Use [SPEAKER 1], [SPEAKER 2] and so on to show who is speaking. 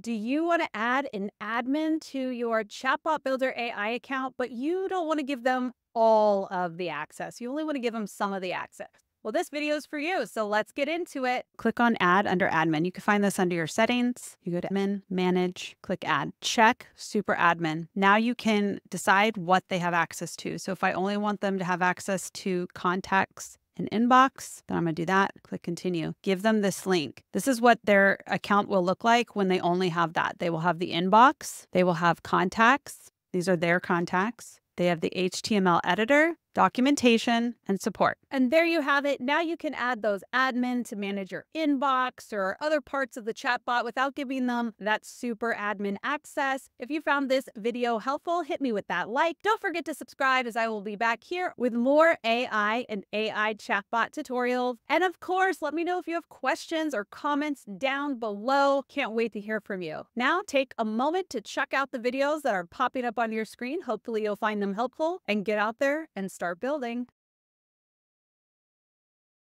[SPEAKER 1] Do you want to add an admin to your Chatbot Builder AI account, but you don't want to give them all of the access? You only want to give them some of the access. Well, this video is for you, so let's get into it. Click on Add under Admin. You can find this under your settings. You go to Admin, Manage, click Add. Check Super Admin. Now you can decide what they have access to. So if I only want them to have access to contacts an inbox. Then I'm going to do that. Click continue. Give them this link. This is what their account will look like when they only have that. They will have the inbox, they will have contacts. These are their contacts. They have the HTML editor documentation, and support. And there you have it. Now you can add those admin to manage your inbox or other parts of the chatbot without giving them that super admin access. If you found this video helpful, hit me with that like. Don't forget to subscribe as I will be back here with more AI and AI chatbot tutorials. And of course, let me know if you have questions or comments down below. Can't wait to hear from you. Now take a moment to check out the videos that are popping up on your screen. Hopefully you'll find them helpful and get out there and start building.